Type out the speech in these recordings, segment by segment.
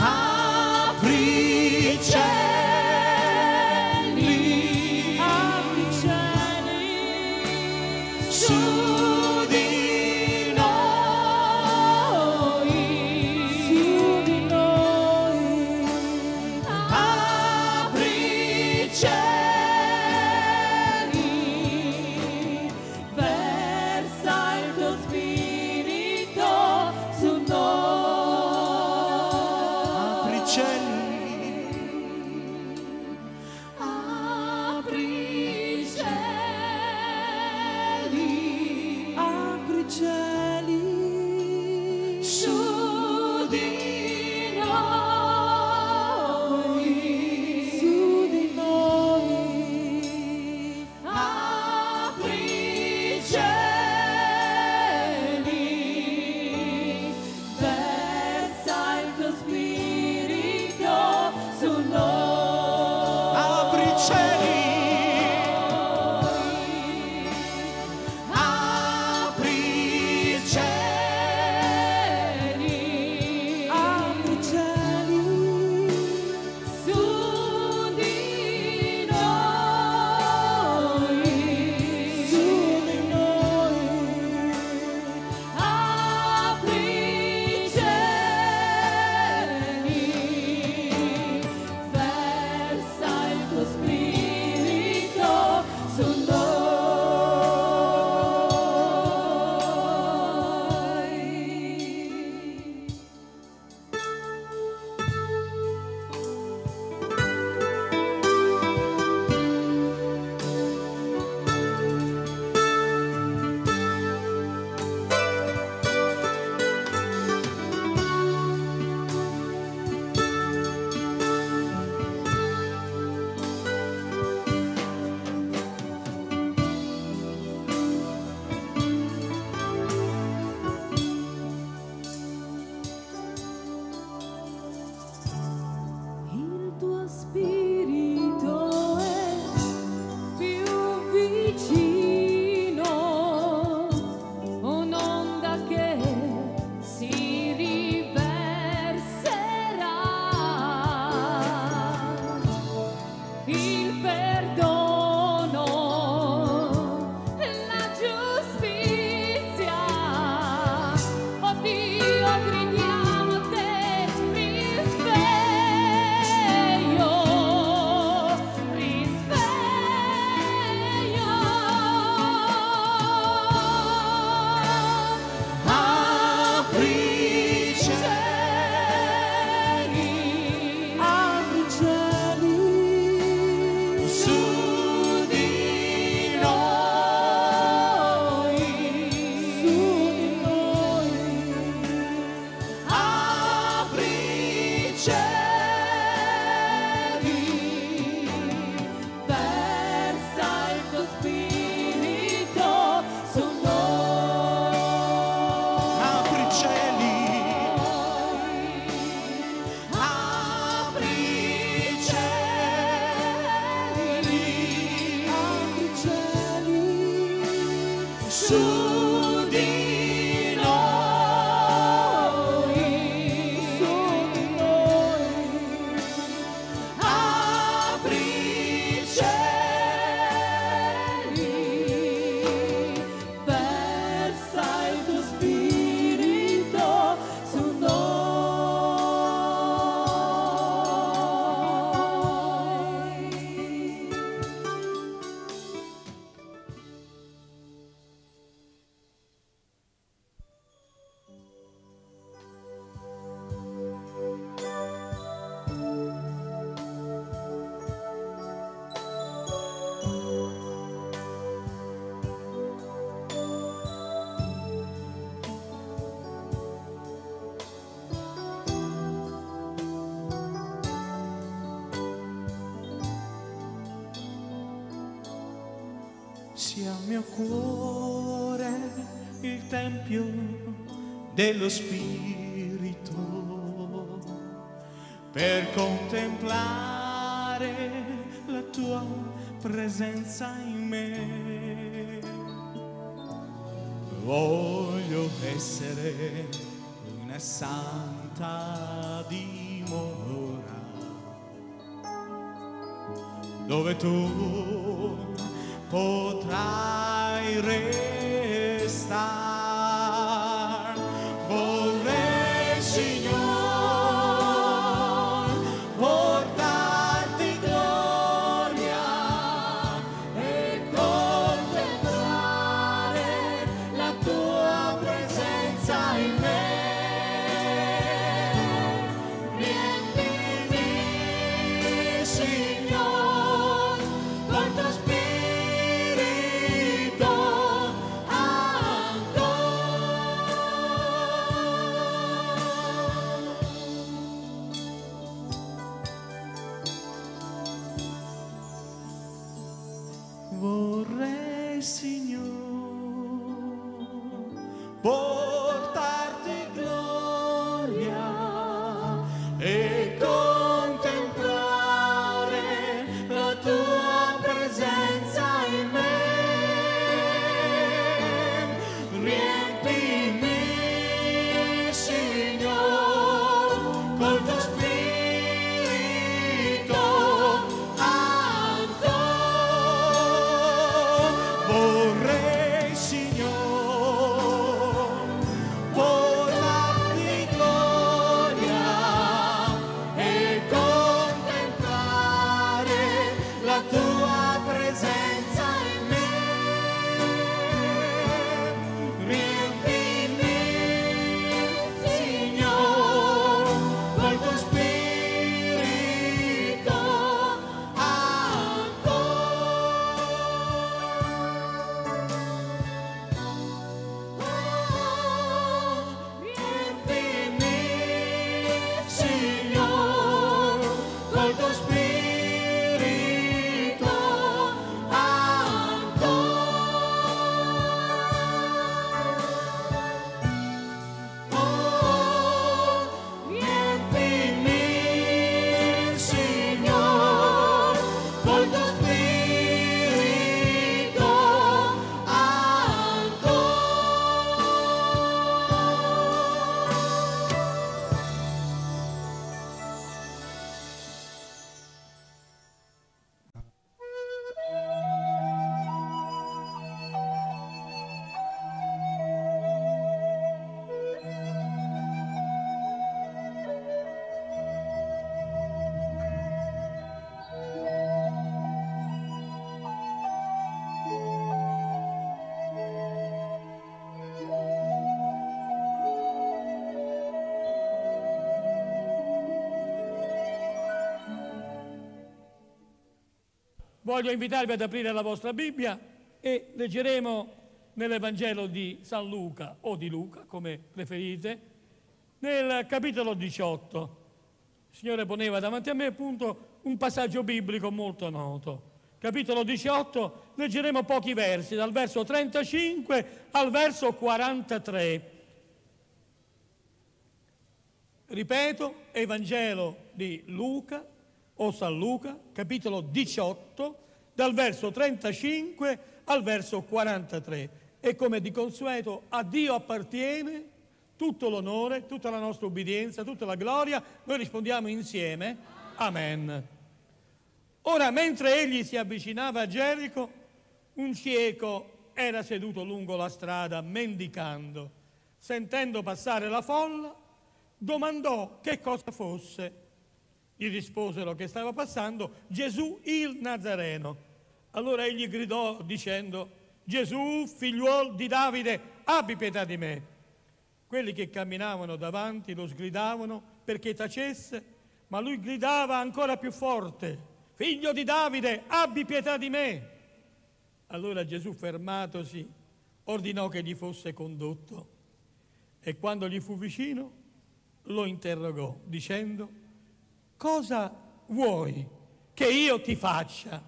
Apri i tu potrai restare. Voglio invitarvi ad aprire la vostra Bibbia e leggeremo nell'Evangelo di San Luca o di Luca, come preferite, nel capitolo 18. Il Signore poneva davanti a me appunto un passaggio biblico molto noto. Capitolo 18, leggeremo pochi versi, dal verso 35 al verso 43. Ripeto, Evangelo di Luca o San Luca, capitolo 18, dal verso 35 al verso 43. E come di consueto a Dio appartiene tutto l'onore, tutta la nostra ubbidienza, tutta la gloria. Noi rispondiamo insieme, Amen. Ora, mentre egli si avvicinava a Gerico, un cieco era seduto lungo la strada mendicando. Sentendo passare la folla, domandò che cosa fosse. Gli risposero che stava passando Gesù il Nazareno. Allora egli gridò dicendo, Gesù, figliuol di Davide, abbi pietà di me. Quelli che camminavano davanti lo sgridavano perché tacesse, ma lui gridava ancora più forte, figlio di Davide, abbi pietà di me. Allora Gesù, fermatosi, ordinò che gli fosse condotto e quando gli fu vicino lo interrogò dicendo, cosa vuoi che io ti faccia?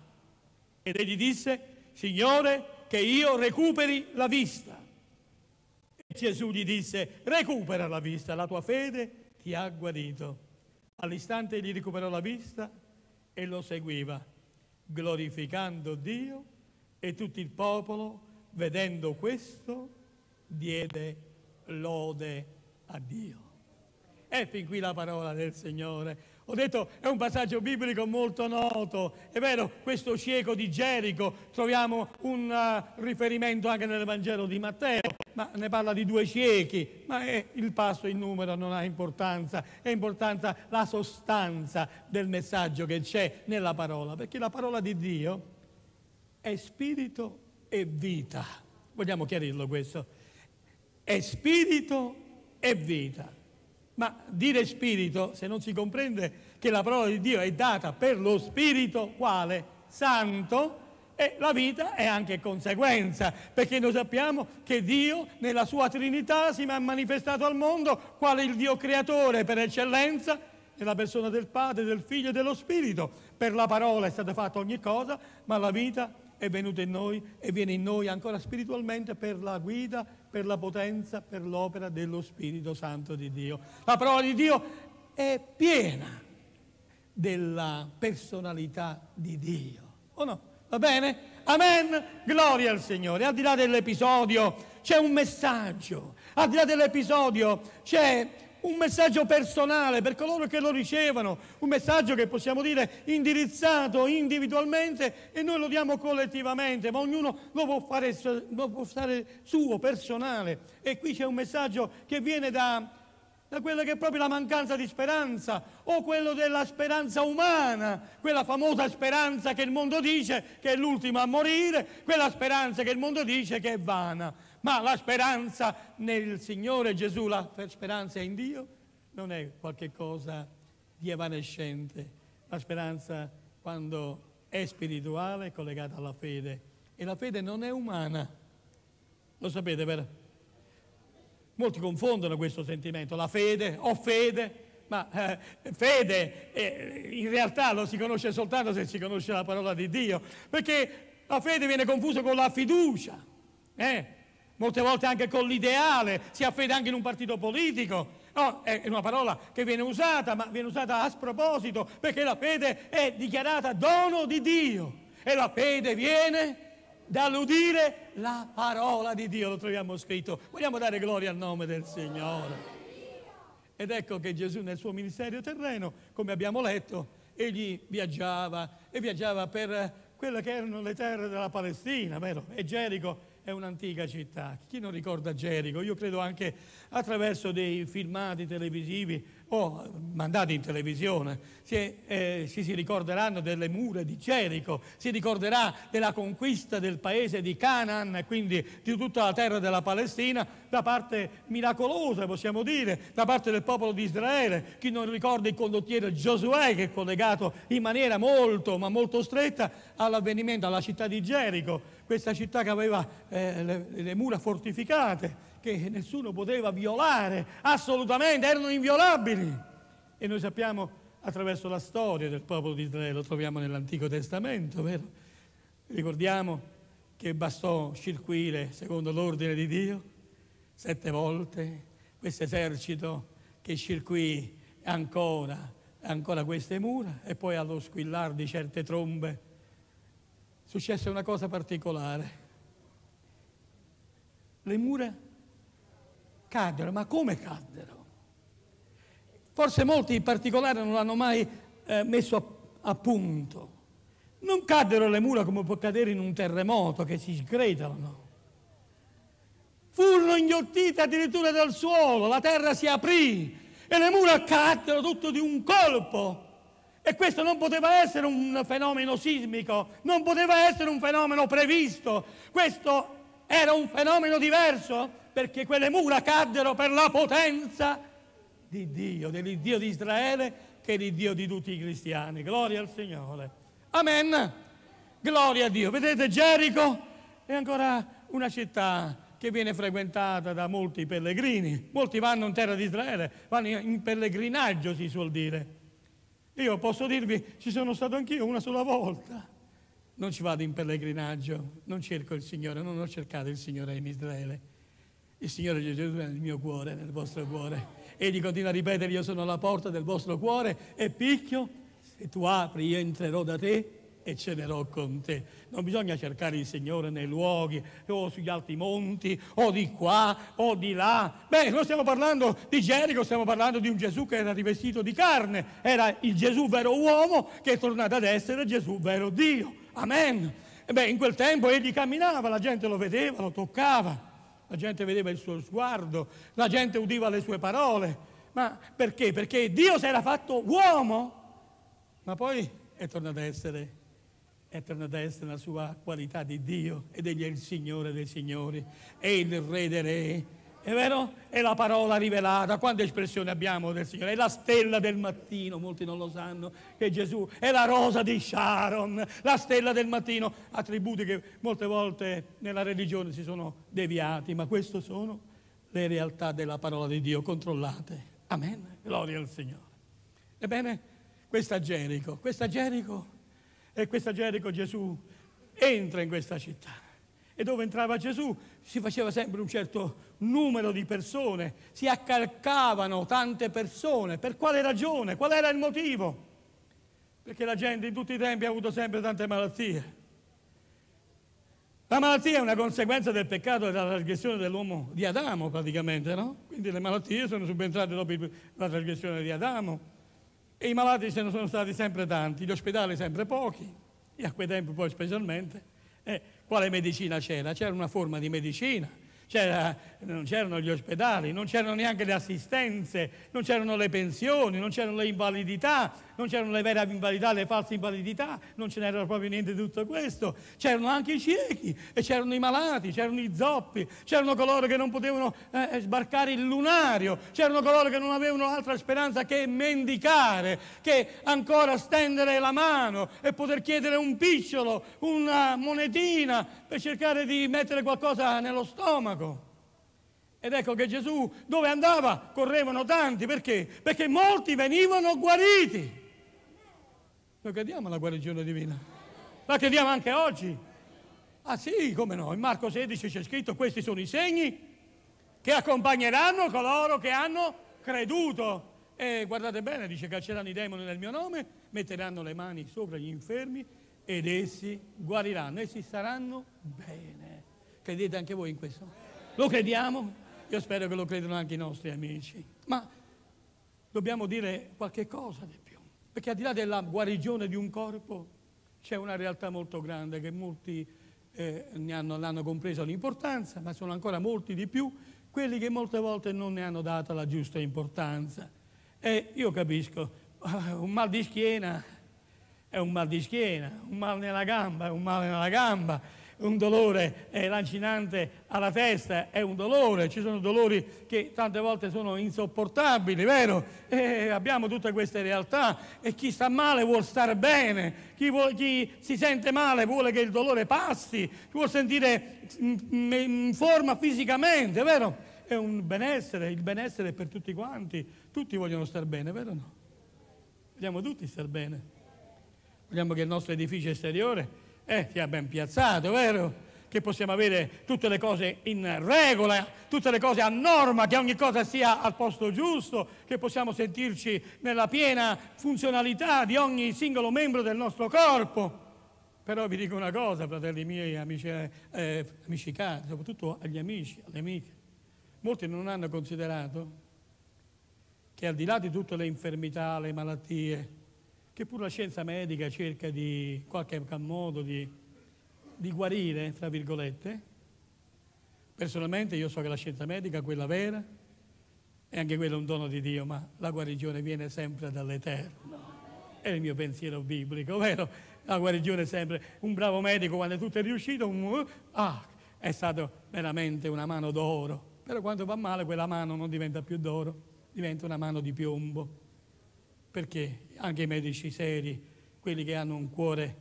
Ed egli disse, Signore, che io recuperi la vista. E Gesù gli disse, recupera la vista, la tua fede ti ha guarito. All'istante gli recuperò la vista e lo seguiva. glorificando Dio e tutto il popolo, vedendo questo, diede lode a Dio. E fin qui la parola del Signore. Ho detto, è un passaggio biblico molto noto, è vero, questo cieco di Gerico, troviamo un uh, riferimento anche nel Vangelo di Matteo, ma ne parla di due ciechi, ma è, il passo in numero non ha importanza, è importanza la sostanza del messaggio che c'è nella parola, perché la parola di Dio è spirito e vita. Vogliamo chiarirlo questo? È spirito e vita. Ma dire spirito, se non si comprende che la parola di Dio è data per lo spirito quale? Santo, e la vita è anche conseguenza, perché noi sappiamo che Dio nella sua Trinità si è manifestato al mondo quale il Dio creatore per eccellenza, nella persona del Padre, del Figlio e dello Spirito. Per la parola è stata fatta ogni cosa, ma la vita è venuta in noi e viene in noi ancora spiritualmente per la guida, per la potenza, per l'opera dello Spirito Santo di Dio. La parola di Dio è piena della personalità di Dio. O no? Va bene? Amen? Gloria al Signore. Al di là dell'episodio c'è un messaggio. Al di là dell'episodio c'è un messaggio personale per coloro che lo ricevono, un messaggio che possiamo dire indirizzato individualmente e noi lo diamo collettivamente, ma ognuno lo può fare, lo può fare suo, personale. E qui c'è un messaggio che viene da, da quella che è proprio la mancanza di speranza o quello della speranza umana, quella famosa speranza che il mondo dice che è l'ultima a morire, quella speranza che il mondo dice che è vana. Ma la speranza nel Signore Gesù, la speranza in Dio, non è qualcosa di evanescente. La speranza, quando è spirituale, è collegata alla fede. E la fede non è umana. Lo sapete, vero? Molti confondono questo sentimento. La fede, ho fede, ma eh, fede eh, in realtà lo si conosce soltanto se si conosce la parola di Dio, perché la fede viene confusa con la fiducia. Eh? Molte volte anche con l'ideale, si fede anche in un partito politico. No, è una parola che viene usata, ma viene usata a sproposito, perché la fede è dichiarata dono di Dio e la fede viene dall'udire la parola di Dio, lo troviamo scritto. Vogliamo dare gloria al nome del Signore. Ed ecco che Gesù nel suo ministero terreno, come abbiamo letto, egli viaggiava e viaggiava per quelle che erano le terre della Palestina, vero? E Gerico è un'antica città. Chi non ricorda Gerico? Io credo anche attraverso dei filmati televisivi o mandati in televisione si, eh, si, si ricorderanno delle mura di Gerico, si ricorderà della conquista del paese di Canaan quindi di tutta la terra della Palestina da parte miracolosa, possiamo dire, da parte del popolo di Israele. Chi non ricorda il condottiero Giosuè che è collegato in maniera molto, ma molto stretta all'avvenimento, alla città di Gerico questa città che aveva eh, le, le mura fortificate, che nessuno poteva violare, assolutamente, erano inviolabili. E noi sappiamo attraverso la storia del popolo di Israele, lo troviamo nell'Antico Testamento, vero? Ricordiamo che bastò circuire, secondo l'ordine di Dio, sette volte questo esercito che circuì ancora, ancora queste mura e poi allo squillar di certe trombe successe una cosa particolare. Le mura caddero, ma come caddero? Forse molti in particolare non l'hanno mai eh, messo a, a, punto. Non caddero le mura come può cadere in un terremoto che si sgretolano. Furono inghiottite addirittura dal suolo, la terra si aprì e le mura caddero tutto di un colpo e questo non poteva essere un fenomeno sismico, non poteva essere un fenomeno previsto, questo era un fenomeno diverso perché quelle mura caddero per la potenza di Dio, dell'Iddio di Israele che è l'Iddio di tutti i cristiani. Gloria al Signore. Amen. Gloria a Dio. Vedete Gerico è ancora una città che viene frequentata da molti pellegrini. Molti vanno in terra di Israele, vanno in pellegrinaggio si suol dire. Io posso dirvi, ci sono stato anch'io una sola volta. Non ci vado in pellegrinaggio, non cerco il Signore, non ho cercato il Signore in Israele. Il Signore Gesù è nel mio cuore, nel vostro cuore. Egli continua a ripetere, io sono alla porta del vostro cuore e picchio, se tu apri io entrerò da te e cenerò con te. Non bisogna cercare il Signore nei luoghi o sugli alti monti o di qua o di là. Beh, noi stiamo parlando di Gerico, stiamo parlando di un Gesù che era rivestito di carne, era il Gesù vero uomo che è tornato ad essere Gesù vero Dio. Amen. E beh, in quel tempo egli camminava, la gente lo vedeva, lo toccava, la gente vedeva il suo sguardo, la gente udiva le sue parole. Ma perché? Perché Dio si era fatto uomo, ma poi è tornato ad essere, è tornato ad essere la sua qualità di Dio ed egli è il Signore dei Signori, è il Re dei Re. È vero? È la parola rivelata. Quante espressioni abbiamo del Signore? È la stella del mattino, molti non lo sanno, che Gesù è la rosa di Sharon, la stella del mattino, attributi che molte volte nella religione si sono deviati, ma queste sono le realtà della parola di Dio controllate. Amen. Gloria al Signore. Ebbene, questa Gerico, questa Gerico, e questa Gerico Gesù entra in questa città. E dove entrava Gesù si faceva sempre un certo numero di persone, si accalcavano tante persone. Per quale ragione? Qual era il motivo? Perché la gente in tutti i tempi ha avuto sempre tante malattie. La malattia è una conseguenza del peccato e della trasgressione dell'uomo di Adamo praticamente, no? Quindi le malattie sono subentrate dopo la trasgressione di Adamo e i malati se ne sono stati sempre tanti, gli ospedali sempre pochi e a quei tempi poi specialmente. Eh, quale medicina c'era? C'era una forma di medicina, c'era, non c'erano gli ospedali, non c'erano neanche le assistenze, non c'erano le pensioni, non c'erano le invalidità, non c'erano le vere invalidità, le false invalidità, non ce n'era proprio niente di tutto questo. C'erano anche i ciechi e c'erano i malati, c'erano i zoppi, c'erano coloro che non potevano eh, sbarcare il lunario, c'erano coloro che non avevano altra speranza che mendicare, che ancora stendere la mano e poter chiedere un picciolo, una monetina per cercare di mettere qualcosa nello stomaco. Ed ecco che Gesù dove andava correvano tanti, perché? Perché molti venivano guariti. Noi crediamo alla guarigione divina, la crediamo anche oggi. Ah sì, come no, in Marco 16 c'è scritto questi sono i segni che accompagneranno coloro che hanno creduto. E guardate bene, dice cacceranno i demoni nel mio nome, metteranno le mani sopra gli infermi ed essi guariranno, essi saranno bene. Credete anche voi in questo? Lo crediamo? Io spero che lo credano anche i nostri amici. Ma dobbiamo dire qualche cosa di più, perché al di là della guarigione di un corpo c'è una realtà molto grande che molti eh, ne hanno, l'hanno compresa l'importanza, ma sono ancora molti di più quelli che molte volte non ne hanno data la giusta importanza. E io capisco, un mal di schiena è un mal di schiena, un mal nella gamba è un male nella gamba, un dolore eh, lancinante alla testa è un dolore, ci sono dolori che tante volte sono insopportabili, vero? E abbiamo tutte queste realtà e chi sta male vuole stare bene, chi, vuole, chi si sente male vuole che il dolore passi, chi vuole sentire in, in forma fisicamente, vero? È un benessere, il benessere è per tutti quanti, tutti vogliono stare bene, vero o no? Vogliamo tutti stare bene. Vogliamo che il nostro edificio esteriore eh, sia ben piazzato, vero? Che possiamo avere tutte le cose in regola, tutte le cose a norma, che ogni cosa sia al posto giusto, che possiamo sentirci nella piena funzionalità di ogni singolo membro del nostro corpo. Però vi dico una cosa, fratelli miei, amici, eh, amici cari, soprattutto agli amici, alle amiche. Molti non hanno considerato che al di là di tutte le infermità, le malattie, che pure la scienza medica cerca di qualche modo di, di guarire, fra virgolette. Personalmente io so che la scienza medica, quella vera, e anche quella è un dono di Dio, ma la guarigione viene sempre dall'Eterno. È il mio pensiero biblico, vero? La guarigione è sempre un bravo medico quando tutto è riuscito, un, ah, è stato veramente una mano d'oro. Però quando va male quella mano non diventa più d'oro, diventa una mano di piombo perché anche i medici seri, quelli che hanno un cuore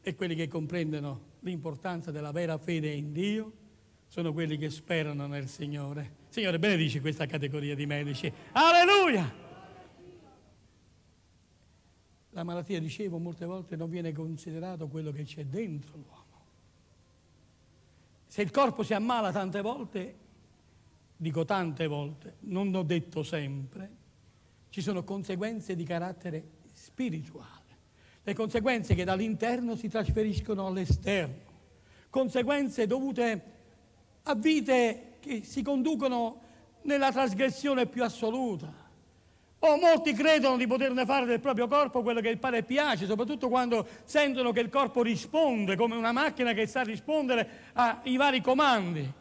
e quelli che comprendono l'importanza della vera fede in Dio, sono quelli che sperano nel Signore. Signore, benedici questa categoria di medici. Alleluia! La malattia, dicevo, molte volte non viene considerato quello che c'è dentro l'uomo. Se il corpo si ammala tante volte, dico tante volte, non ho detto sempre, ci sono conseguenze di carattere spirituale. le conseguenze che dall'interno si trasferiscono all'esterno, conseguenze dovute a vite che si conducono nella trasgressione più assoluta. O molti credono di poterne fare del proprio corpo quello che il Padre piace, soprattutto quando sentono che il corpo risponde come una macchina che sa rispondere ai vari comandi.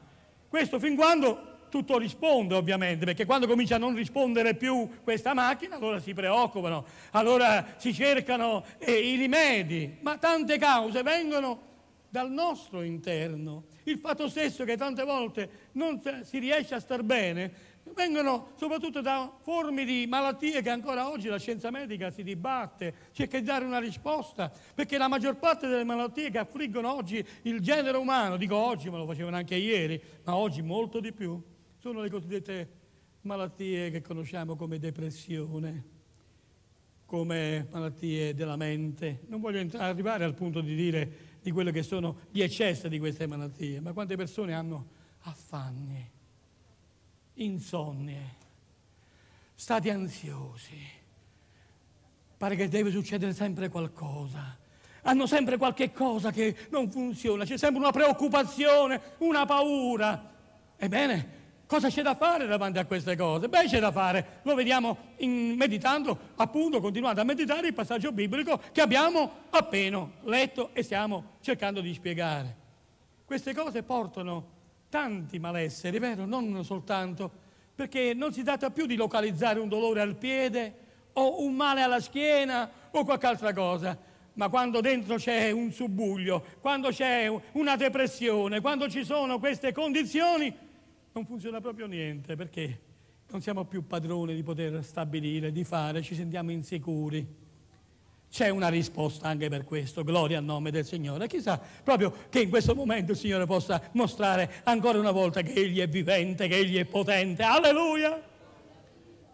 Questo fin quando tutto risponde ovviamente, perché quando comincia a non rispondere più questa macchina, allora si preoccupano, allora si cercano eh, i rimedi, ma tante cause vengono dal nostro interno. Il fatto stesso che tante volte non si riesce a star bene vengono soprattutto da forme di malattie che ancora oggi la scienza medica si dibatte, cerca di dare una risposta, perché la maggior parte delle malattie che affliggono oggi il genere umano, dico oggi, ma lo facevano anche ieri, ma oggi molto di più, sono le cosiddette malattie che conosciamo come depressione, come malattie della mente. Non voglio arrivare al punto di dire di quello che sono gli eccessi di queste malattie, ma quante persone hanno affanni, insonnie, stati ansiosi. Pare che deve succedere sempre qualcosa. Hanno sempre qualche cosa che non funziona, c'è sempre una preoccupazione, una paura. Ebbene, Cosa c'è da fare davanti a queste cose? Beh, c'è da fare, lo vediamo in, meditando, appunto, continuando a meditare il passaggio biblico che abbiamo appena letto e stiamo cercando di spiegare. Queste cose portano tanti malesseri, vero? Non soltanto perché non si tratta più di localizzare un dolore al piede o un male alla schiena o qualche altra cosa, ma quando dentro c'è un subbuglio, quando c'è una depressione, quando ci sono queste condizioni, non funziona proprio niente perché non siamo più padroni di poter stabilire, di fare, ci sentiamo insicuri. C'è una risposta anche per questo, gloria al nome del Signore. Chissà proprio che in questo momento il Signore possa mostrare ancora una volta che Egli è vivente, che Egli è potente. Alleluia!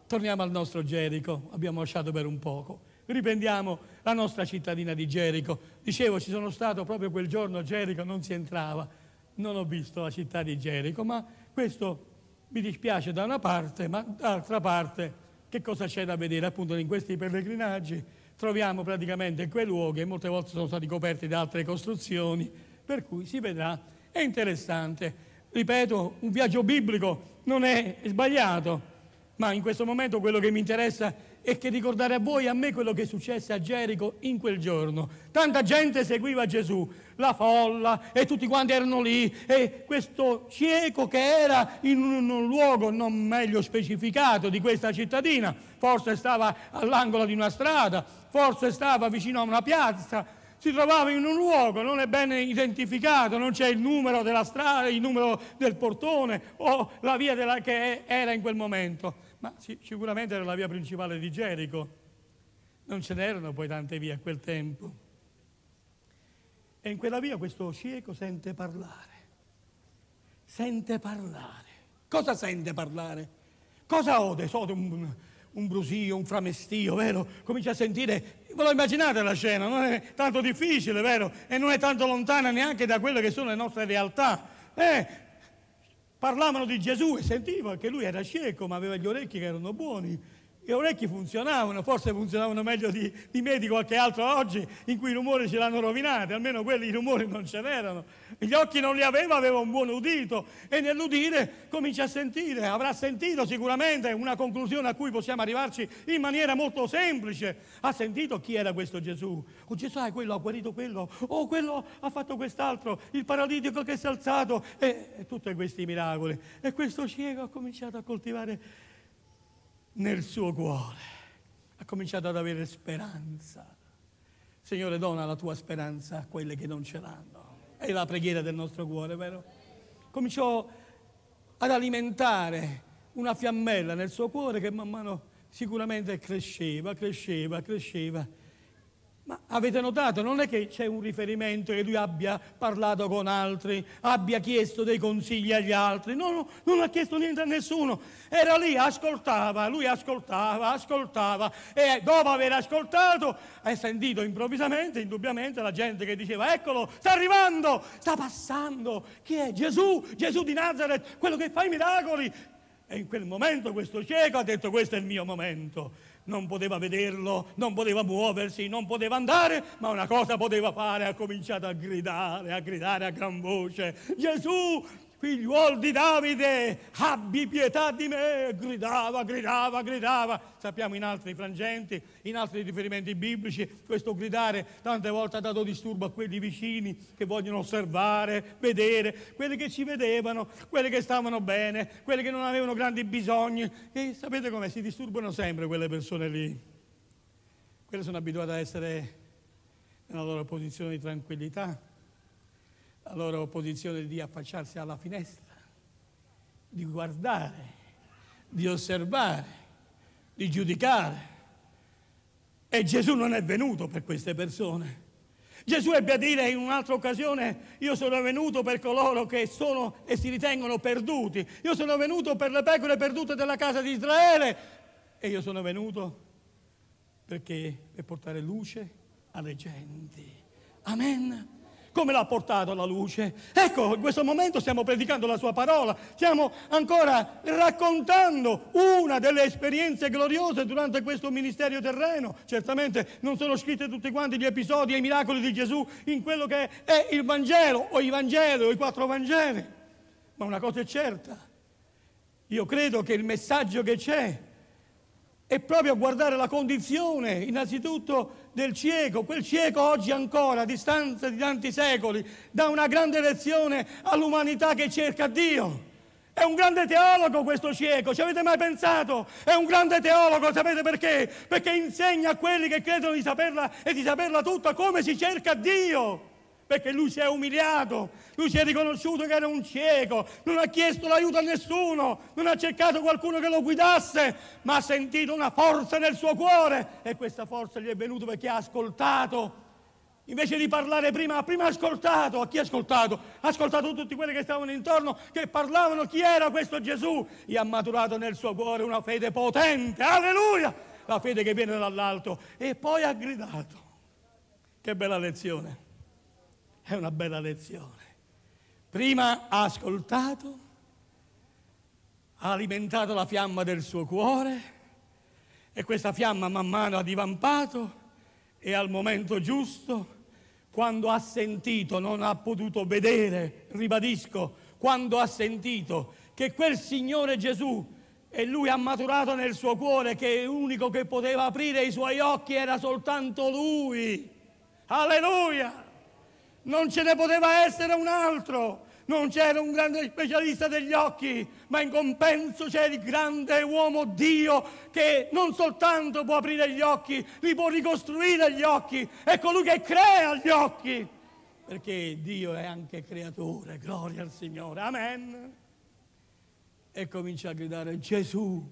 Torniamo al nostro Gerico, abbiamo lasciato per un poco. Riprendiamo la nostra cittadina di Gerico. Dicevo, ci sono stato proprio quel giorno a Gerico, non si entrava. Non ho visto la città di Gerico, ma questo mi dispiace da una parte, ma d'altra parte che cosa c'è da vedere? Appunto in questi pellegrinaggi troviamo praticamente quei luoghi e molte volte sono stati coperti da altre costruzioni, per cui si vedrà, è interessante. Ripeto, un viaggio biblico non è sbagliato, ma in questo momento quello che mi interessa è che ricordare a voi e a me quello che successe a Gerico in quel giorno. Tanta gente seguiva Gesù, la folla e tutti quanti erano lì e questo cieco che era in un luogo non meglio specificato di questa cittadina, forse stava all'angolo di una strada, forse stava vicino a una piazza, si trovava in un luogo, non è ben identificato, non c'è il numero della strada, il numero del portone o la via della, che era in quel momento ma sicuramente era la via principale di Gerico. Non ce n'erano poi tante vie a quel tempo. E in quella via questo cieco sente parlare. Sente parlare. Cosa sente parlare? Cosa ode? Sode un, un brusio, un framestio, vero? Comincia a sentire, ve lo immaginate la scena, non è tanto difficile, vero? E non è tanto lontana neanche da quelle che sono le nostre realtà. Eh, parlavano di Gesù e sentivo che lui era cieco ma aveva gli orecchi che erano buoni gli orecchi funzionavano, forse funzionavano meglio di, di me di qualche altro oggi in cui i rumori ce l'hanno rovinati, almeno quelli i rumori non ce n'erano. Gli occhi non li aveva, aveva un buon udito e nell'udire comincia a sentire, avrà sentito sicuramente una conclusione a cui possiamo arrivarci in maniera molto semplice. Ha sentito chi era questo Gesù? Oh, Gesù, ah, quello ha guarito quello, oh, quello ha fatto quest'altro, il paralitico che si è alzato e, e tutti questi miracoli. E questo cieco ha cominciato a coltivare nel suo cuore. Ha cominciato ad avere speranza. Signore, dona la tua speranza a quelle che non ce l'hanno. È la preghiera del nostro cuore, vero? Cominciò ad alimentare una fiammella nel suo cuore che man mano sicuramente cresceva, cresceva, cresceva ma avete notato, non è che c'è un riferimento che lui abbia parlato con altri, abbia chiesto dei consigli agli altri, no, no, non ha chiesto niente a nessuno, era lì, ascoltava, lui ascoltava, ascoltava e dopo aver ascoltato ha sentito improvvisamente, indubbiamente la gente che diceva eccolo, sta arrivando, sta passando, chi è? Gesù, Gesù di Nazareth, quello che fa i miracoli. E in quel momento questo cieco ha detto questo è il mio momento non poteva vederlo, non poteva muoversi, non poteva andare, ma una cosa poteva fare, ha cominciato a gridare, a gridare a gran voce, Gesù, figliuol di Davide, abbi pietà di me, gridava, gridava, gridava. Sappiamo in altri frangenti, in altri riferimenti biblici, questo gridare tante volte ha dato disturbo a quelli vicini che vogliono osservare, vedere, quelli che ci vedevano, quelli che stavano bene, quelli che non avevano grandi bisogni. E sapete come si disturbano sempre quelle persone lì? Quelle sono abituate a essere nella loro posizione di tranquillità, la loro posizione di affacciarsi alla finestra, di guardare, di osservare, di giudicare. E Gesù non è venuto per queste persone. Gesù ebbe a dire in un'altra occasione, io sono venuto per coloro che sono e si ritengono perduti, io sono venuto per le pecore perdute della casa di Israele e io sono venuto perché per portare luce alle genti. Amen come l'ha portato alla luce. Ecco, in questo momento stiamo predicando la sua parola, stiamo ancora raccontando una delle esperienze gloriose durante questo ministero terreno. Certamente non sono scritti tutti quanti gli episodi e i miracoli di Gesù in quello che è il Vangelo o i Vangeli o i quattro Vangeli. Ma una cosa è certa, io credo che il messaggio che c'è è proprio a guardare la condizione innanzitutto del cieco, quel cieco oggi ancora, a distanza di tanti secoli, dà una grande lezione all'umanità che cerca Dio. È un grande teologo questo cieco, ci avete mai pensato? È un grande teologo, sapete perché? Perché insegna a quelli che credono di saperla e di saperla tutta come si cerca Dio perché lui si è umiliato, lui si è riconosciuto che era un cieco, non ha chiesto l'aiuto a nessuno, non ha cercato qualcuno che lo guidasse, ma ha sentito una forza nel suo cuore e questa forza gli è venuta perché ha ascoltato. Invece di parlare prima, prima ha ascoltato. A chi ha ascoltato? Ha ascoltato tutti quelli che stavano intorno, che parlavano chi era questo Gesù. E ha maturato nel suo cuore una fede potente. Alleluia! La fede che viene dall'alto. E poi ha gridato. Che bella lezione. È una bella lezione. Prima ha ascoltato, ha alimentato la fiamma del suo cuore e questa fiamma man mano ha divampato e al momento giusto, quando ha sentito, non ha potuto vedere, ribadisco, quando ha sentito che quel Signore Gesù e lui ha maturato nel suo cuore che l'unico che poteva aprire i suoi occhi era soltanto lui. Alleluia! Non ce ne poteva essere un altro. Non c'era un grande specialista degli occhi, ma in compenso c'è il grande uomo Dio che non soltanto può aprire gli occhi, li può ricostruire gli occhi, è colui che crea gli occhi, perché Dio è anche creatore, gloria al Signore, amen. E comincia a gridare Gesù,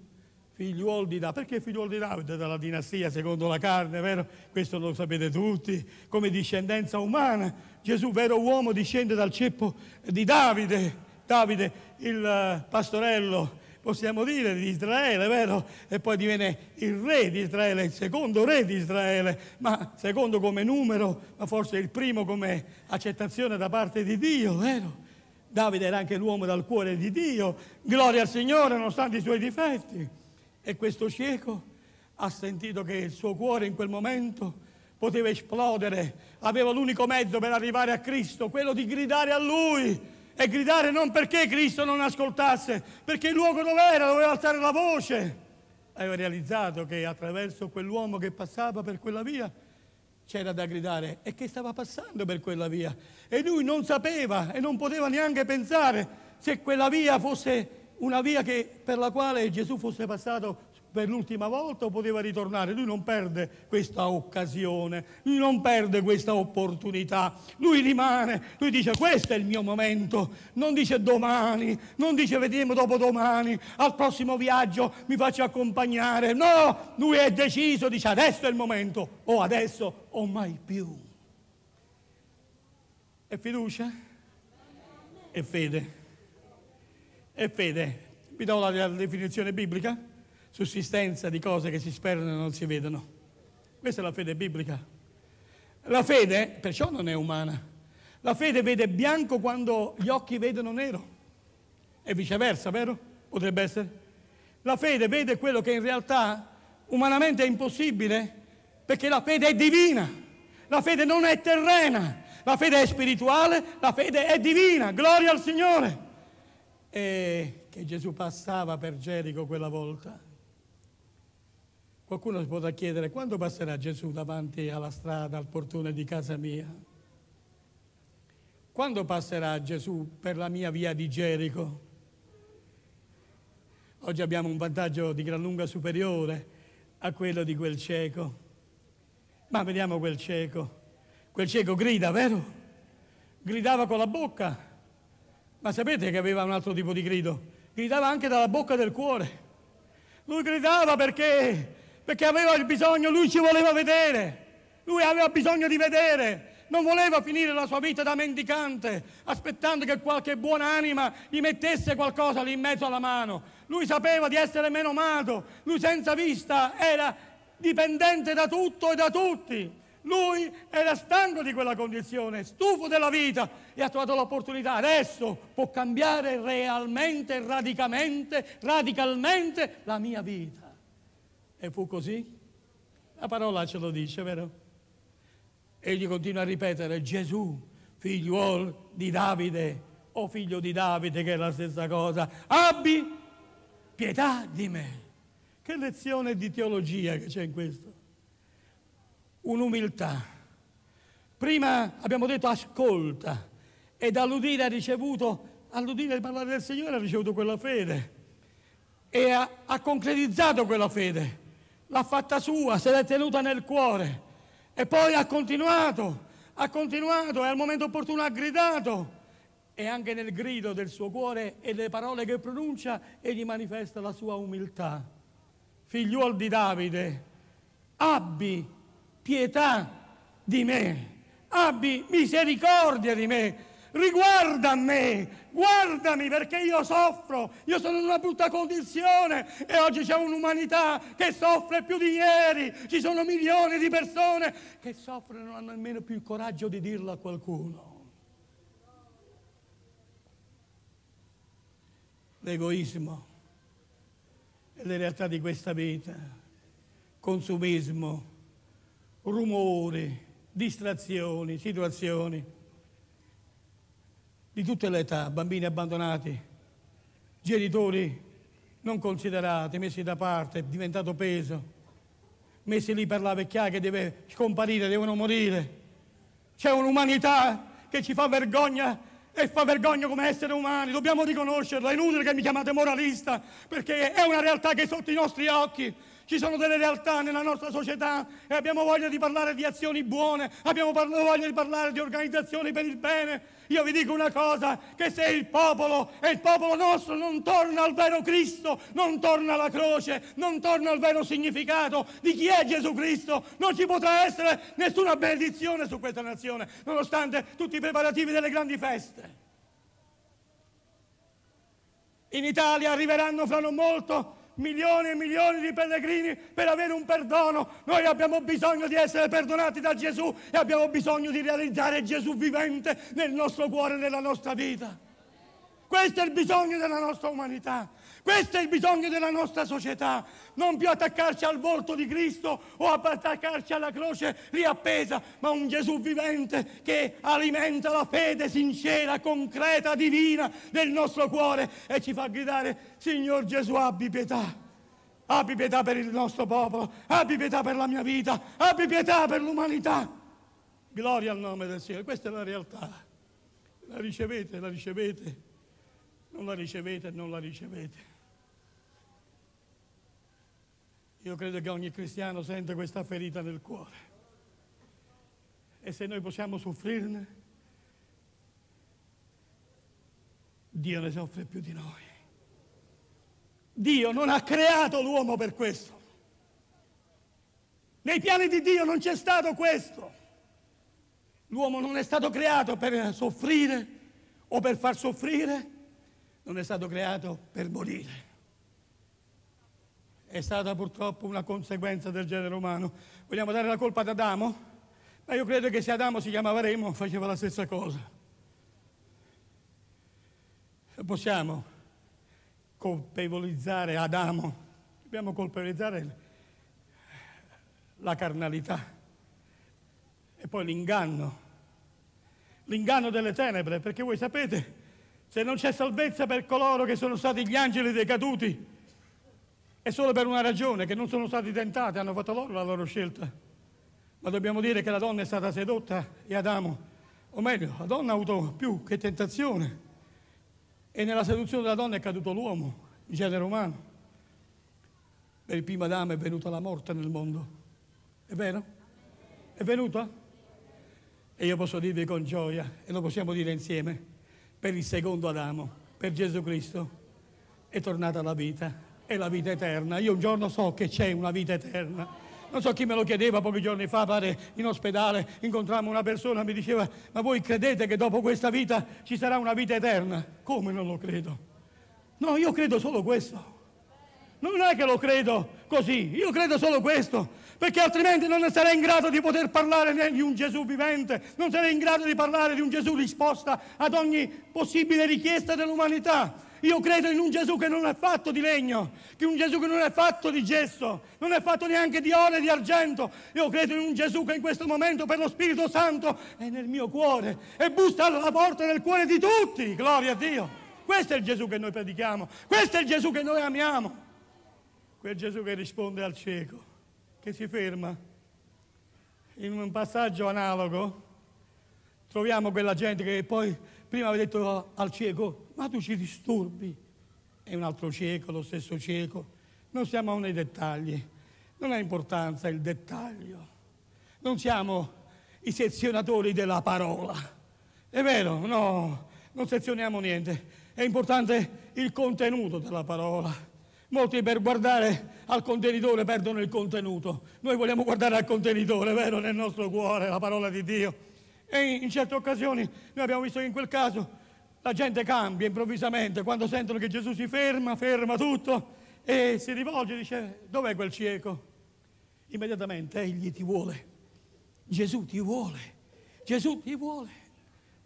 figliuolo di Davide. Perché figliuolo di Davide? Dalla dinastia secondo la carne, vero? Questo lo sapete tutti, come discendenza umana. Gesù, vero uomo, discende dal ceppo di Davide. Davide, il eh, pastorello, possiamo dire, di Israele, vero? E poi diviene il re di Israele, il secondo re di Israele, ma secondo come numero, ma forse il primo come accettazione da parte di Dio, vero? Davide era anche l'uomo dal cuore di Dio, gloria al Signore nonostante i suoi difetti. E questo cieco ha sentito che il suo cuore in quel momento poteva esplodere, aveva l'unico mezzo per arrivare a Cristo, quello di gridare a Lui e gridare non perché Cristo non ascoltasse, perché il luogo dove era doveva alzare la voce. Aveva realizzato che attraverso quell'uomo che passava per quella via c'era da gridare e che stava passando per quella via. E lui non sapeva e non poteva neanche pensare se quella via fosse una via che, per la quale Gesù fosse passato per l'ultima volta o poteva ritornare. Lui non perde questa occasione, lui non perde questa opportunità, lui rimane, lui dice questo è il mio momento, non dice domani, non dice vediamo dopo domani, al prossimo viaggio mi faccio accompagnare, no, lui è deciso, dice adesso è il momento, o adesso o mai più. È fiducia? È fede. È fede. Vi do la definizione biblica? Sussistenza di cose che si sperano e non si vedono. Questa è la fede biblica. La fede, perciò, non è umana. La fede vede bianco quando gli occhi vedono nero. E viceversa, vero? Potrebbe essere. La fede vede quello che in realtà Umanamente è impossibile perché la fede è divina, la fede non è terrena, la fede è spirituale, la fede è divina, gloria al Signore. E che Gesù passava per Gerico quella volta. Qualcuno si potrà chiedere quando passerà Gesù davanti alla strada, al portone di casa mia? Quando passerà Gesù per la mia via di Gerico? Oggi abbiamo un vantaggio di gran lunga superiore a quello di quel cieco. Ma vediamo quel cieco. Quel cieco grida, vero? Gridava con la bocca. Ma sapete che aveva un altro tipo di grido? Gridava anche dalla bocca del cuore. Lui gridava perché perché aveva il bisogno, lui ci voleva vedere, lui aveva bisogno di vedere, non voleva finire la sua vita da mendicante, aspettando che qualche buona anima gli mettesse qualcosa lì in mezzo alla mano. Lui sapeva di essere meno amato, lui senza vista era dipendente da tutto e da tutti. Lui era stanco di quella condizione, stufo della vita e ha trovato l'opportunità. Adesso può cambiare realmente, radicalmente, radicalmente la mia vita. E fu così? La parola ce lo dice, vero? Egli continua a ripetere, Gesù, figliuolo di Davide, o figlio di Davide, che è la stessa cosa, abbi pietà di me. Che lezione di teologia che c'è in questo? Un'umiltà. Prima abbiamo detto ascolta e dall'udire ha ricevuto, all'udire parlare del Signore ha ricevuto quella fede e ha, ha concretizzato quella fede l'ha fatta sua, se l'è tenuta nel cuore e poi ha continuato, ha continuato e al momento opportuno ha gridato e anche nel grido del suo cuore e le parole che pronuncia egli manifesta la sua umiltà. Figliuol di Davide, abbi pietà di me, abbi misericordia di me, riguarda me, guardami perché io soffro, io sono in una brutta condizione e oggi c'è un'umanità che soffre più di ieri, ci sono milioni di persone che soffrono e non hanno nemmeno più il coraggio di dirlo a qualcuno. L'egoismo e le realtà di questa vita, consumismo, rumori, distrazioni, situazioni di tutte le età, bambini abbandonati, genitori non considerati, messi da parte, diventato peso, messi lì per la vecchiaia che deve scomparire, devono morire. C'è un'umanità che ci fa vergogna e fa vergogna come esseri umani, dobbiamo riconoscerla, è inutile che mi chiamate moralista, perché è una realtà che è sotto i nostri occhi. Ci sono delle realtà nella nostra società e abbiamo voglia di parlare di azioni buone, abbiamo voglia di parlare di organizzazioni per il bene, io vi dico una cosa, che se il popolo e il popolo nostro non torna al vero Cristo, non torna alla croce, non torna al vero significato di chi è Gesù Cristo, non ci potrà essere nessuna benedizione su questa nazione, nonostante tutti i preparativi delle grandi feste. In Italia arriveranno fra non molto milioni e milioni di pellegrini per avere un perdono. Noi abbiamo bisogno di essere perdonati da Gesù e abbiamo bisogno di realizzare Gesù vivente nel nostro cuore e nella nostra vita. Questo è il bisogno della nostra umanità. Questo è il bisogno della nostra società, non più attaccarci al volto di Cristo o attaccarci alla croce lì appesa, ma un Gesù vivente che alimenta la fede sincera, concreta, divina del nostro cuore e ci fa gridare, Signor Gesù, abbi pietà. Abbi pietà per il nostro popolo, abbi pietà per la mia vita, abbi pietà per l'umanità. Gloria al nome del Signore, questa è la realtà. La ricevete, la ricevete, non la ricevete, non la ricevete. Io credo che ogni cristiano sente questa ferita nel cuore. E se noi possiamo soffrirne, Dio ne soffre più di noi. Dio non ha creato l'uomo per questo. Nei piani di Dio non c'è stato questo. L'uomo non è stato creato per soffrire o per far soffrire, non è stato creato per morire è stata purtroppo una conseguenza del genere umano. Vogliamo dare la colpa ad Adamo? Ma io credo che se Adamo si chiamava Remo faceva la stessa cosa. Possiamo colpevolizzare Adamo, dobbiamo colpevolizzare la carnalità e poi l'inganno, l'inganno delle tenebre, perché voi sapete, se non c'è salvezza per coloro che sono stati gli angeli decaduti, è solo per una ragione, che non sono stati tentati, hanno fatto loro la loro scelta. Ma dobbiamo dire che la donna è stata sedotta e Adamo, o meglio, la donna ha avuto più che tentazione. E nella seduzione della donna è caduto l'uomo, il genere umano. Per il primo Adamo è venuta la morte nel mondo. È vero? È venuta? E io posso dirvi con gioia, e lo possiamo dire insieme, per il secondo Adamo, per Gesù Cristo, è tornata la vita, è la vita eterna. Io un giorno so che c'è una vita eterna. Non so chi me lo chiedeva pochi giorni fa, pare in ospedale, incontrammo una persona, mi diceva, ma voi credete che dopo questa vita ci sarà una vita eterna? Come non lo credo? No, io credo solo questo. Non è che lo credo così, io credo solo questo, perché altrimenti non sarei in grado di poter parlare né di un Gesù vivente, non sarei in grado di parlare di un Gesù risposta ad ogni possibile richiesta dell'umanità. Io credo in un Gesù che non è fatto di legno, che un Gesù che non è fatto di gesso, non è fatto neanche di oro e di argento. Io credo in un Gesù che in questo momento per lo Spirito Santo è nel mio cuore e bussa alla porta del cuore di tutti. Gloria a Dio. Questo è il Gesù che noi predichiamo, questo è il Gesù che noi amiamo. Quel Gesù che risponde al cieco, che si ferma. In un passaggio analogo troviamo quella gente che poi prima aveva detto al cieco, ma tu ci disturbi. E un altro cieco, lo stesso cieco. Non siamo nei dettagli, non ha importanza il dettaglio. Non siamo i sezionatori della parola. È vero, no, non sezioniamo niente. È importante il contenuto della parola. Molti per guardare al contenitore perdono il contenuto. Noi vogliamo guardare al contenitore, vero, nel nostro cuore, la parola di Dio. E in certe occasioni noi abbiamo visto che in quel caso la gente cambia improvvisamente quando sentono che Gesù si ferma, ferma tutto e si rivolge e dice dov'è quel cieco? Immediatamente egli ti vuole. Gesù ti vuole. Gesù ti vuole.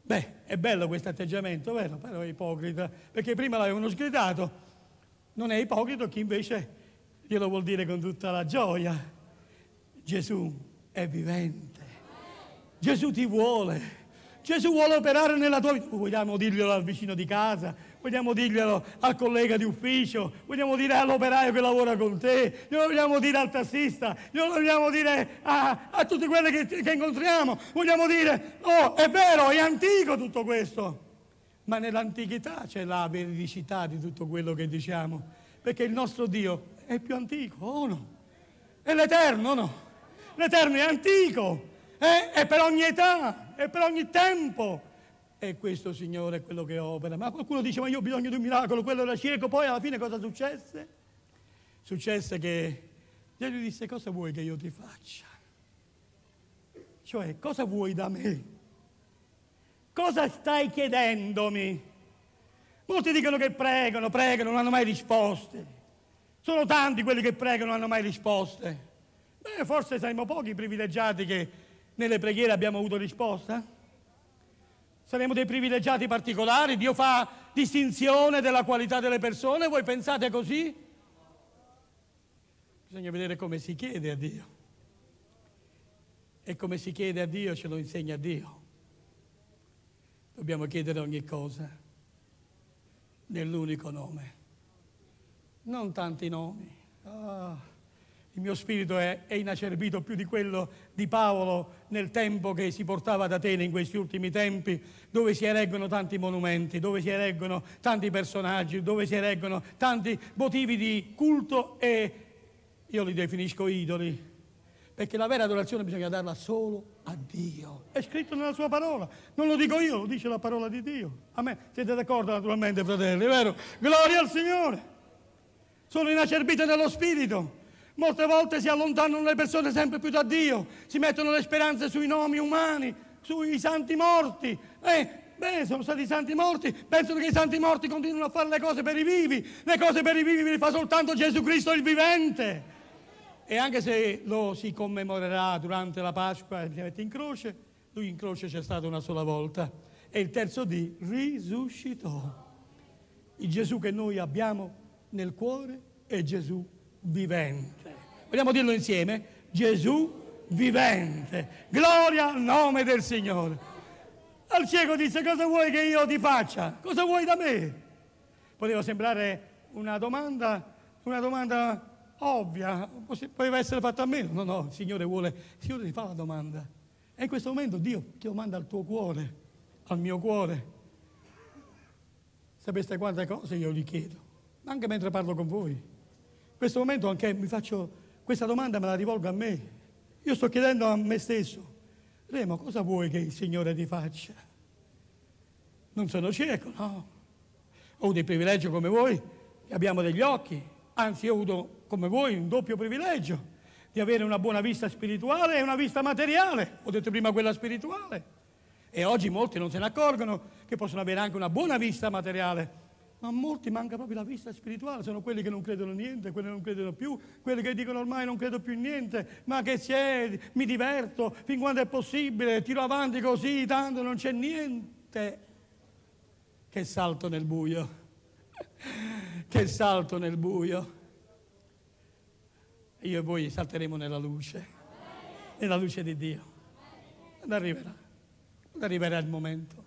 Beh, è bello questo atteggiamento, vero? Però è ipocrita, perché prima l'avevano sgridato. Non è ipocrita chi invece glielo vuol dire con tutta la gioia. Gesù è vivente. Gesù ti vuole. Gesù vuole operare nella tua vita. Vogliamo dirglielo al vicino di casa, vogliamo dirglielo al collega di ufficio, vogliamo dire all'operaio che lavora con te, glielo vogliamo dire al tassista, glielo vogliamo dire a, a tutti quelli che, che incontriamo. Vogliamo dire, oh, è vero, è antico tutto questo. Ma nell'antichità c'è la veridicità di tutto quello che diciamo, perché il nostro Dio è più antico, o oh no? È l'Eterno, no? L'Eterno è antico, eh? è per ogni età, è per ogni tempo. E questo, Signore, è quello che opera. Ma qualcuno dice, ma io ho bisogno di un miracolo, quello era cieco. Poi alla fine cosa successe? Successe che Gesù disse, cosa vuoi che io ti faccia? Cioè, cosa vuoi da me? Cosa stai chiedendomi? Molti dicono che pregano, pregano, non hanno mai risposte. Sono tanti quelli che pregano, non hanno mai risposte. Beh, forse saremo pochi privilegiati che nelle preghiere abbiamo avuto risposta? Saremo dei privilegiati particolari? Dio fa distinzione della qualità delle persone? Voi pensate così? Bisogna vedere come si chiede a Dio. E come si chiede a Dio ce lo insegna Dio. Dobbiamo chiedere ogni cosa nell'unico nome, non tanti nomi. Ah il mio spirito è, è, inacerbito più di quello di Paolo nel tempo che si portava ad Atene in questi ultimi tempi, dove si ereggono tanti monumenti, dove si ereggono tanti personaggi, dove si ereggono tanti motivi di culto e io li definisco idoli, perché la vera adorazione bisogna darla solo a Dio. È scritto nella sua parola, non lo dico io, lo dice la parola di Dio. A me siete d'accordo naturalmente, fratelli, vero? Gloria al Signore. Sono inacerbite nello spirito Molte volte si allontanano le persone sempre più da Dio, si mettono le speranze sui nomi umani, sui santi morti. Eh, beh, sono stati i santi morti, pensano che i santi morti continuino a fare le cose per i vivi. Le cose per i vivi le fa soltanto Gesù Cristo il vivente. E anche se lo si commemorerà durante la Pasqua e si mette in croce, lui in croce c'è stato una sola volta. E il terzo dì risuscitò. Il Gesù che noi abbiamo nel cuore è Gesù vivente. Vogliamo dirlo insieme? Gesù vivente. Gloria al nome del Signore. Al cieco disse cosa vuoi che io ti faccia? Cosa vuoi da me? Poteva sembrare una domanda, una domanda ovvia, poteva essere fatta a meno. No, no, il Signore vuole, il Signore ti fa la domanda. E in questo momento Dio ti domanda al tuo cuore, al mio cuore. Sapeste quante cose io gli chiedo, anche mentre parlo con voi. In questo momento anche mi faccio questa domanda, me la rivolgo a me. Io sto chiedendo a me stesso, Remo, cosa vuoi che il Signore ti faccia? Non sono cieco, no. Ho avuto il privilegio come voi, abbiamo degli occhi, anzi ho avuto come voi un doppio privilegio di avere una buona vista spirituale e una vista materiale. Ho detto prima quella spirituale. E oggi molti non se ne accorgono che possono avere anche una buona vista materiale. Ma a molti manca proprio la vista spirituale, sono quelli che non credono niente, quelli che non credono più, quelli che dicono ormai non credo più in niente, ma che c'è, mi diverto fin quando è possibile, tiro avanti così, tanto non c'è niente. Che salto nel buio, che salto nel buio. Io e voi salteremo nella luce, nella luce di Dio. Quando arriverà, quando arriverà il momento.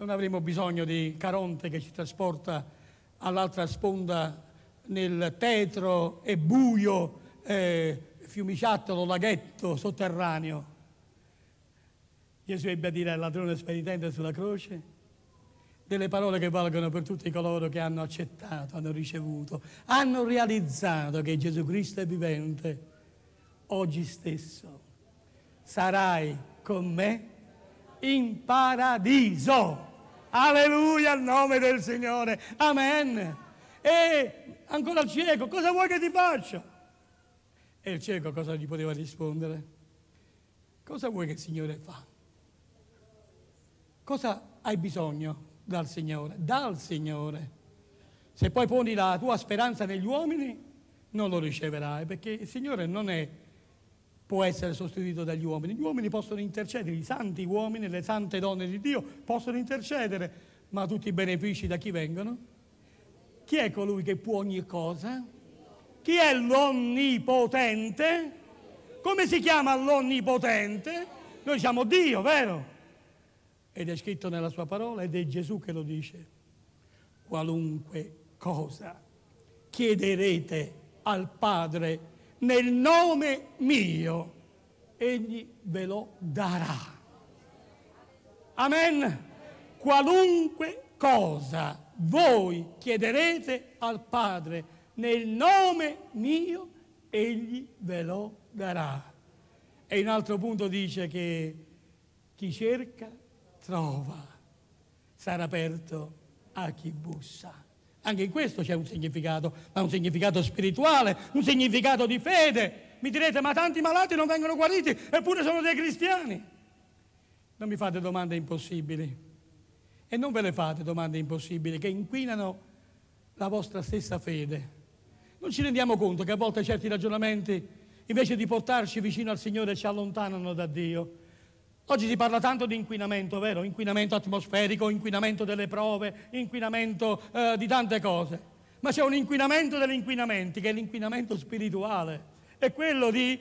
Non avremo bisogno di Caronte che ci trasporta all'altra sponda nel tetro e buio eh, fiumiciattolo, laghetto sotterraneo. Gesù ebbe a dire al ladrone spenitente sulla croce delle parole che valgono per tutti coloro che hanno accettato, hanno ricevuto, hanno realizzato che Gesù Cristo è vivente. Oggi stesso sarai con me in paradiso. Alleluia al nome del Signore. Amen. E ancora il cieco, cosa vuoi che ti faccia? E il cieco cosa gli poteva rispondere? Cosa vuoi che il Signore fa? Cosa hai bisogno dal Signore? Dal Signore. Se poi poni la tua speranza negli uomini, non lo riceverai, perché il Signore non è può essere sostituito dagli uomini. Gli uomini possono intercedere, i santi uomini, le sante donne di Dio possono intercedere, ma tutti i benefici da chi vengono? Chi è colui che può ogni cosa? Chi è l'onnipotente? Come si chiama l'onnipotente? Noi siamo Dio, vero? Ed è scritto nella sua parola ed è Gesù che lo dice. Qualunque cosa chiederete al Padre nel nome mio, egli ve lo darà. Amen. Qualunque cosa voi chiederete al Padre nel nome mio, egli ve lo darà. E un altro punto dice che chi cerca trova, sarà aperto a chi bussa. Anche in questo c'è un significato, ma un significato spirituale, un significato di fede. Mi direte, ma tanti malati non vengono guariti, eppure sono dei cristiani. Non mi fate domande impossibili. E non ve le fate domande impossibili che inquinano la vostra stessa fede. Non ci rendiamo conto che a volte certi ragionamenti, invece di portarci vicino al Signore, ci allontanano da Dio. Oggi si parla tanto di inquinamento, vero? Inquinamento atmosferico, inquinamento delle prove, inquinamento eh, di tante cose. Ma c'è un inquinamento degli inquinamenti, che è l'inquinamento spirituale. È quello di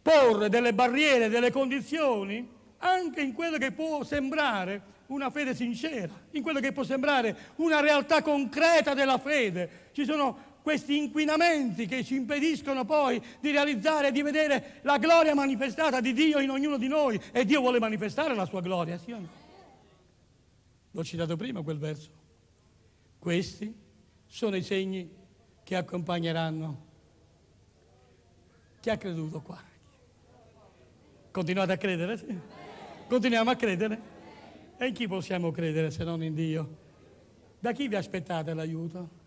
porre delle barriere, delle condizioni, anche in quello che può sembrare una fede sincera, in quello che può sembrare una realtà concreta della fede. Ci sono questi inquinamenti che ci impediscono poi di realizzare, di vedere la gloria manifestata di Dio in ognuno di noi. E Dio vuole manifestare la sua gloria, sì o no? L'ho citato prima quel verso. Questi sono i segni che accompagneranno chi ha creduto qua. Continuate a credere? Sì? Continuiamo a credere? E in chi possiamo credere se non in Dio? Da chi vi aspettate l'aiuto?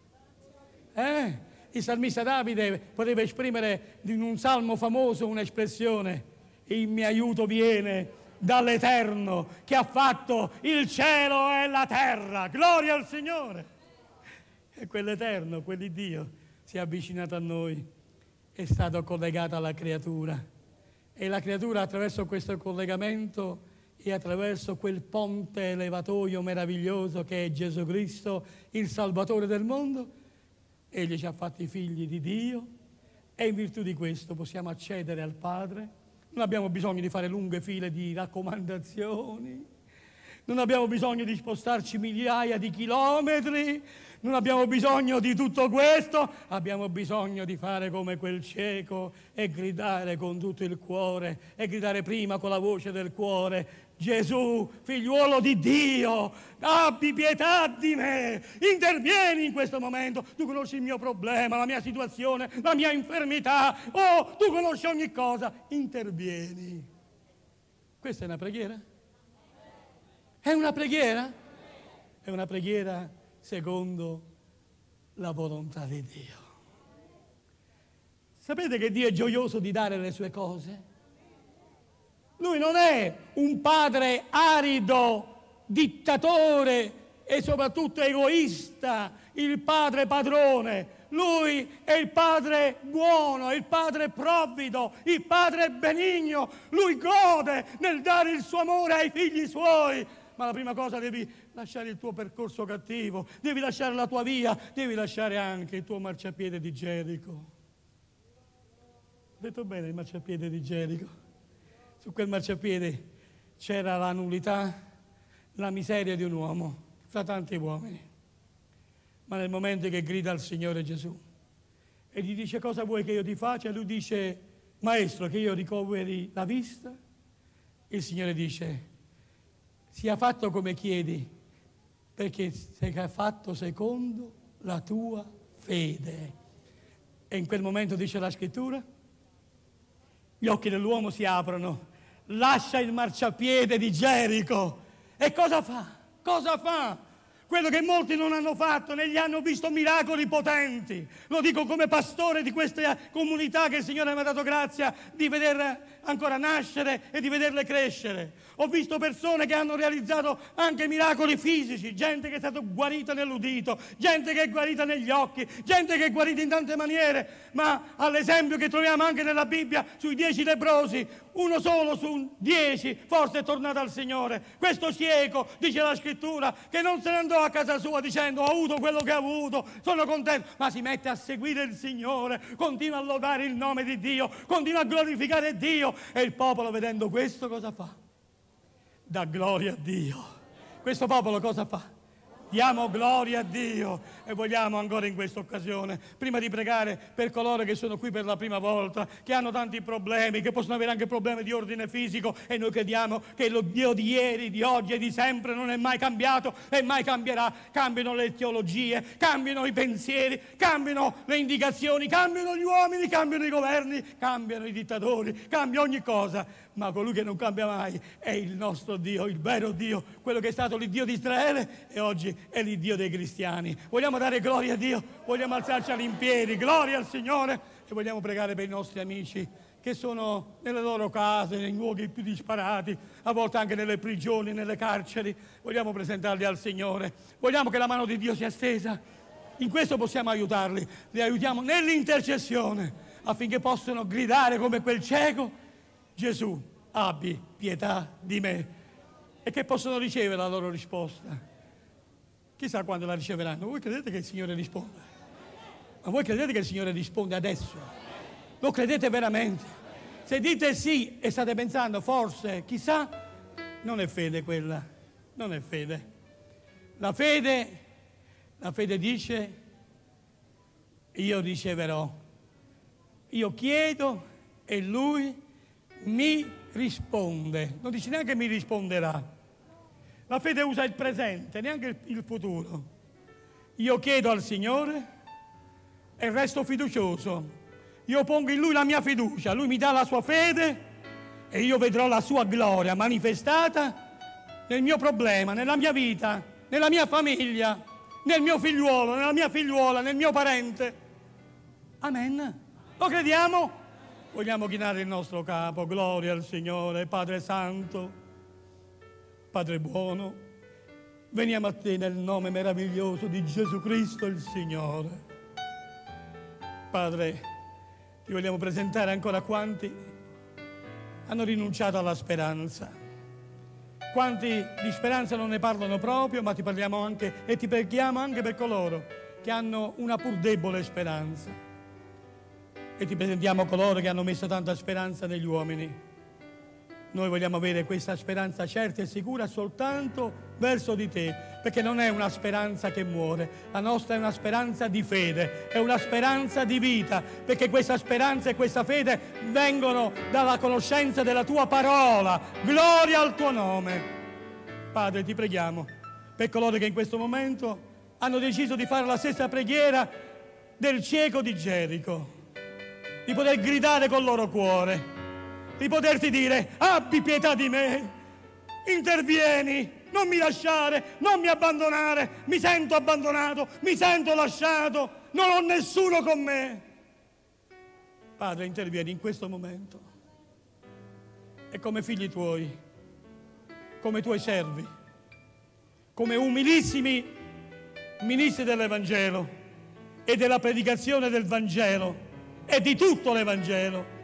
Eh? Il salmista Davide poteva esprimere in un salmo famoso un'espressione, il mio aiuto viene dall'Eterno che ha fatto il cielo e la terra. Gloria al Signore! E quell'Eterno, quell'Iddio, si è avvicinato a noi, è stato collegato alla creatura. E la creatura attraverso questo collegamento e attraverso quel ponte elevatoio meraviglioso che è Gesù Cristo, il Salvatore del mondo, Egli ci ha fatti figli di Dio E in virtù di questo possiamo accedere al Padre. Non abbiamo bisogno di fare lunghe file di raccomandazioni, non abbiamo bisogno di spostarci migliaia di chilometri, non abbiamo bisogno di tutto questo, abbiamo bisogno di fare come quel cieco e gridare con tutto il cuore e gridare prima con la voce del cuore, Gesù, figliuolo di Dio, abbi pietà di me, intervieni in questo momento, tu conosci il mio problema, la mia situazione, la mia infermità, oh, tu conosci ogni cosa, intervieni. Questa è una preghiera? È una preghiera? È una preghiera secondo la volontà di Dio. Sapete che Dio è gioioso di dare le sue cose? Lui non è un padre arido, dittatore e soprattutto egoista, il padre padrone. Lui è il padre buono, il padre provvido, il padre benigno. Lui gode nel dare il suo amore ai figli suoi. Ma la prima cosa devi lasciare il tuo percorso cattivo, devi lasciare la tua via, devi lasciare anche il tuo marciapiede di Gerico. Ho detto bene il marciapiede di Gerico? Su quel marciapiede c'era la nullità, la miseria di un uomo, fra tanti uomini. Ma nel momento che grida al Signore Gesù e gli dice cosa vuoi che io ti faccia, lui dice, maestro, che io ricoveri la vista, il Signore dice, sia fatto come chiedi, perché sei fatto secondo la tua fede. E in quel momento dice la scrittura, gli occhi dell'uomo si aprono lascia il marciapiede di Gerico. E cosa fa? Cosa fa? Quello che molti non hanno fatto, negli hanno visto miracoli potenti. Lo dico come pastore di questa comunità che il Signore mi ha dato grazia di veder ancora nascere e di vederle crescere. Ho visto persone che hanno realizzato anche miracoli fisici, gente che è stata guarita nell'udito, gente che è guarita negli occhi, gente che è guarita in tante maniere, ma all'esempio che troviamo anche nella Bibbia sui dieci lebrosi, uno solo su dieci forse è tornato al Signore. Questo cieco, dice la scrittura, che non se ne andò a casa sua dicendo ho avuto quello che ho avuto, sono contento, ma si mette a seguire il Signore, continua a lodare il nome di Dio, continua a glorificare Dio e il popolo vedendo questo cosa fa? Dà gloria a Dio. Questo popolo cosa fa? Diamo gloria a Dio e vogliamo ancora in questa occasione, prima di pregare per coloro che sono qui per la prima volta, che hanno tanti problemi, che possono avere anche problemi di ordine fisico e noi crediamo che lo Dio di ieri, di oggi e di sempre non è mai cambiato e mai cambierà. Cambiano le teologie, cambiano i pensieri, cambiano le indicazioni, cambiano gli uomini, cambiano i governi, cambiano i dittatori, cambia ogni cosa ma colui che non cambia mai è il nostro Dio, il vero Dio, quello che è stato l'Iddio di Israele e oggi è l'Iddio dei cristiani. Vogliamo dare gloria a Dio, vogliamo alzarci all'impiedi, gloria al Signore e vogliamo pregare per i nostri amici che sono nelle loro case, nei luoghi più disparati, a volte anche nelle prigioni, nelle carceri. Vogliamo presentarli al Signore, vogliamo che la mano di Dio sia stesa. In questo possiamo aiutarli, li aiutiamo nell'intercessione affinché possano gridare come quel cieco Gesù, abbi pietà di me. E che possono ricevere la loro risposta. Chissà quando la riceveranno. Voi credete che il Signore risponda? Ma voi credete che il Signore risponde adesso? Lo credete veramente? Se dite sì e state pensando, forse, chissà, non è fede quella, non è fede. La fede, la fede dice, io riceverò, io chiedo e lui mi risponde, non dice neanche mi risponderà. La fede usa il presente, neanche il futuro. Io chiedo al Signore e resto fiducioso. Io pongo in Lui la mia fiducia, Lui mi dà la sua fede e io vedrò la sua gloria manifestata nel mio problema, nella mia vita, nella mia famiglia, nel mio figliuolo, nella mia figliuola, nel mio parente. Amen. Lo crediamo? Vogliamo chinare il nostro capo, gloria al Signore, Padre Santo, Padre buono. Veniamo a te nel nome meraviglioso di Gesù Cristo il Signore. Padre, ti vogliamo presentare ancora quanti hanno rinunciato alla speranza. Quanti di speranza non ne parlano proprio, ma ti parliamo anche e ti preghiamo anche per coloro che hanno una pur debole speranza e ti presentiamo coloro che hanno messo tanta speranza negli uomini. Noi vogliamo avere questa speranza certa e sicura soltanto verso di te, perché non è una speranza che muore, la nostra è una speranza di fede, è una speranza di vita, perché questa speranza e questa fede vengono dalla conoscenza della tua parola. Gloria al tuo nome. Padre, ti preghiamo per coloro che in questo momento hanno deciso di fare la stessa preghiera del cieco di Gerico di poter gridare col loro cuore, di poterti dire abbi pietà di me, intervieni, non mi lasciare, non mi abbandonare, mi sento abbandonato, mi sento lasciato, non ho nessuno con me. Padre, intervieni in questo momento e come figli tuoi, come tuoi servi, come umilissimi ministri dell'Evangelo e della predicazione del Vangelo, e di tutto l'Evangelo.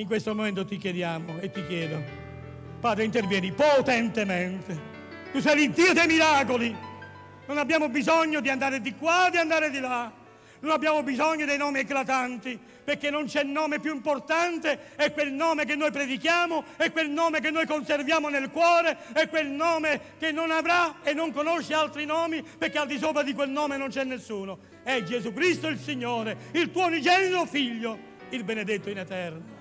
In questo momento ti chiediamo e ti chiedo, Padre, intervieni potentemente. Tu sei il Dio dei miracoli. Non abbiamo bisogno di andare di qua, di andare di là. Non abbiamo bisogno dei nomi eclatanti, perché non c'è nome più importante, è quel nome che noi predichiamo, è quel nome che noi conserviamo nel cuore, è quel nome che non avrà e non conosce altri nomi, perché al di sopra di quel nome non c'è nessuno. È Gesù Cristo il Signore, il tuo unigenito Figlio, il benedetto in eterno.